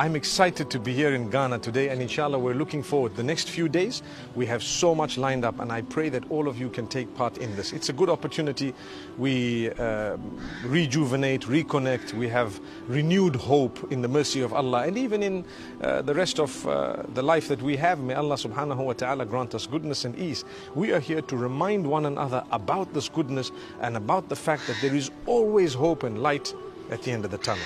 I'm excited to be here in Ghana today, and inshallah, we're looking forward. The next few days, we have so much lined up, and I pray that all of you can take part in this. It's a good opportunity. We uh, rejuvenate, reconnect. We have renewed hope in the mercy of Allah, and even in uh, the rest of uh, the life that we have. May Allah subhanahu wa ta'ala grant us goodness and ease. We are here to remind one another about this goodness and about the fact that there is always hope and light at the end of the tunnel.